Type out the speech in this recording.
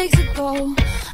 takes a toll.